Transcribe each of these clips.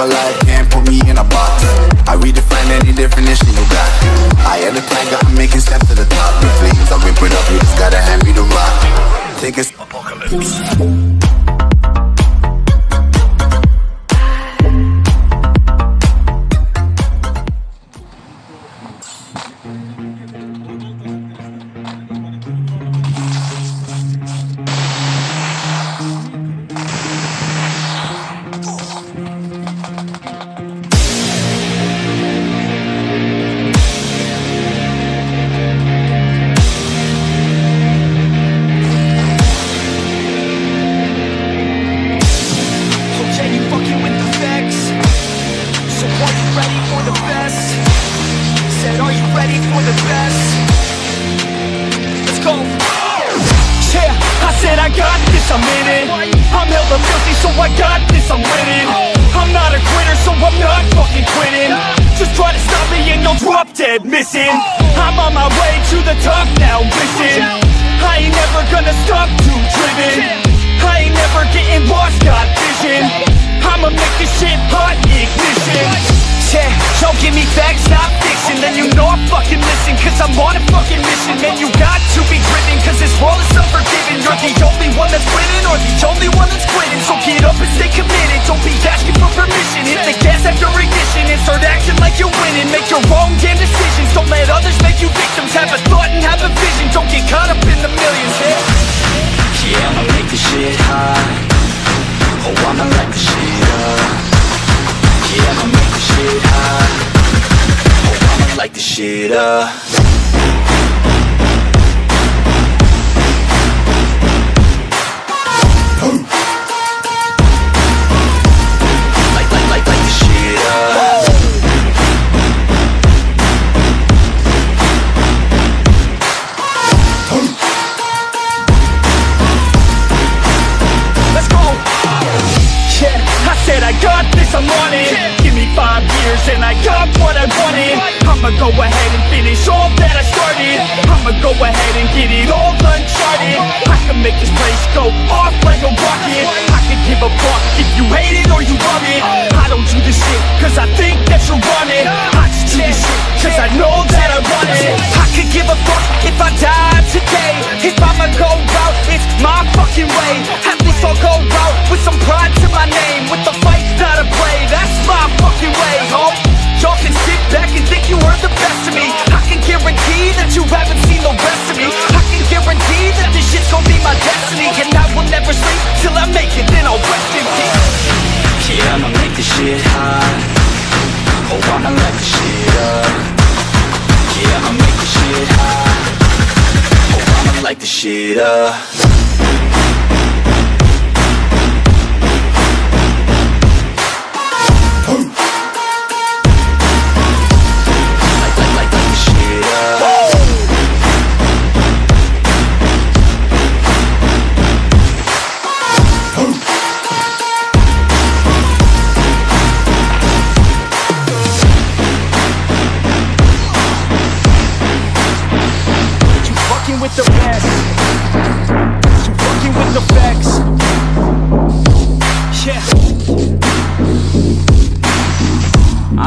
alive, can't put me in a box. I redefine any definition you got. I am the tiger, I'm making steps to the top. The flames, I'm ripping up, you just gotta hand me the rock. Take a Apocalypse for? Said, are you ready for the best? Let's go. Yeah, I said I got this, I'm in it. I'm hella filthy, so I got this, I'm winning. I'm not a quitter, so I'm not fucking quitting. Just try to stop me and you'll drop dead missing facts, not fiction Then you know I fucking listen Cause I'm on a fucking mission. Man, you got to be driven Cause this world is unforgiving. You're the only one that's winning Or the only one that's quitting. So get up and stay committed. Don't be asking for permission. Hit the gas after ignition And start acting like you're winning. Make your own light go ahead and get it all uncharted. I can make this place go off like a rocket. I can give a fuck if you hate it or you love it. I don't do this shit cause I think that you're it. I just do this shit cause I know that I want it. I could give a fuck if I die today. Shit up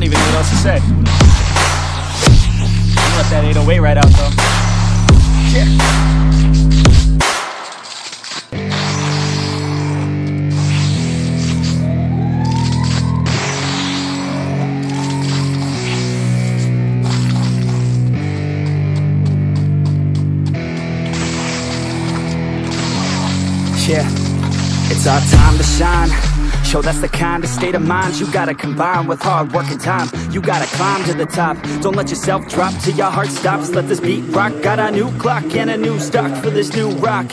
don't even know what else to say. Let that 808 right out though. Yeah. Yeah, it's our time to shine. Yo, that's the kind of state of mind you gotta combine with hard work and time. You gotta climb to the top. Don't let yourself drop till your heart stops. Let this beat rock. Got a new clock and a new stock for this new rock.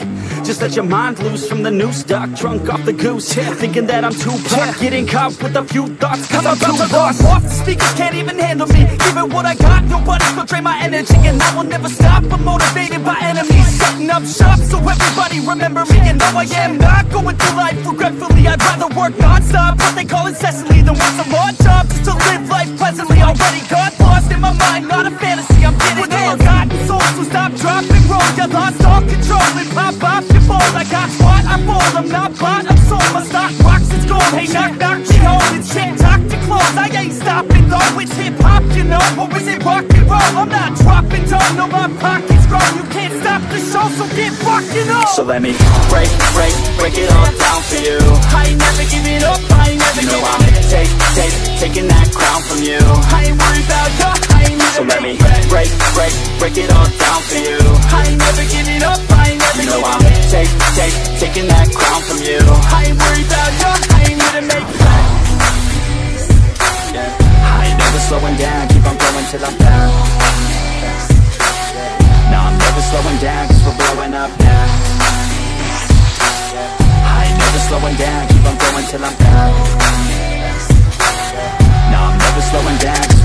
Just let your mind loose from the new stock. Drunk off the goose, thinking that I'm too pop. Getting caught with a few thoughts, cause I'm too lost. Off the speakers can't even handle me. Give it what I got, nobody's gonna drain my energy, and I will never stop. I'm motivated by enemies, setting up shop so everybody remember me. And though I am not going through life regretfully, I'd rather work non-stop. What they call incessantly than work some odd job just to live life pleasantly. Already got lost in my mind, not a fantasy. I'm getting ill. Forgotten souls, so stop, dropping roll. You lost all control got bought, I bought, I'm not bought, I'm sold, my stock rocks, it's gold, hey, knock, knock, she holds it, shit, talk to close, I ain't stopping though, it's hip-hop, you know, or is it rock and roll, I'm not dropping dough, no, my pocket. So let me break, break, break it all down for you. I ain't never giving up, I ain't never You know I'm take, take, taking that crown from you. I ain't worried about ya, I ain't So let me break, break, break it all down for you. I ain't never giving up, I ain't never You know I'm take, take, taking that crown from you. I ain't worried about ya, I ain't here to make I ain't never slowing down, keep on going till I'm down. No, I'm never slowing down, slowing down, keep on going till I'm down. No, I'm never slowing down,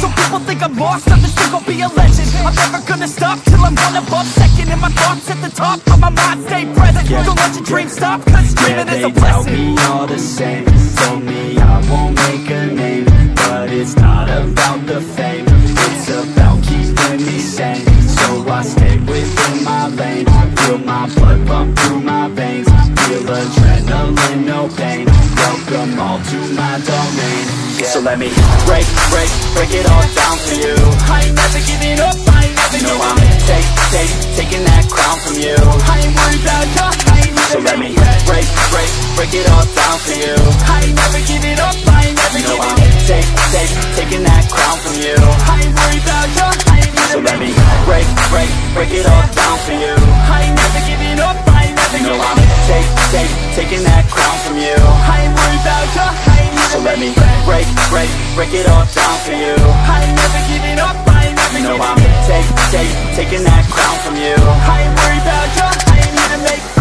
Some people think I'm lost, others think I'll be a legend. I'm never gonna stop till I'm one above second And my thoughts at the top, but my mind. Stay present Don't let your dreams stop, cause Yeah, dreaming is they tell me all the same. Told me I won't make a name But it's not about the fame. It's about keeping me sane. So I stay within my lane. Feel my blood pump through my veins Feel adrenaline, no pain Welcome all to my domain So let me break, break, break it all down for you I ain't never giving up, I ain't never You know I'm take, take, taking that crown from you I ain't worried about ya, I ain't So let me break, break, break it all down for you I ain't never giving up, I ain't never You know I'm take, take, taking that crown from you I ain't worried about ya, I ain't So let me break, break, break it all down for you I ain't never giving up, I ain't never You know I'm take, take, taking that crown from you. I ain't worried about ain't here So let me break, break, break it all down for you. I ain't never giving up, I ain't never You know giving I'm take, take, taking that crown from you. I ain't worried about I ain't here to make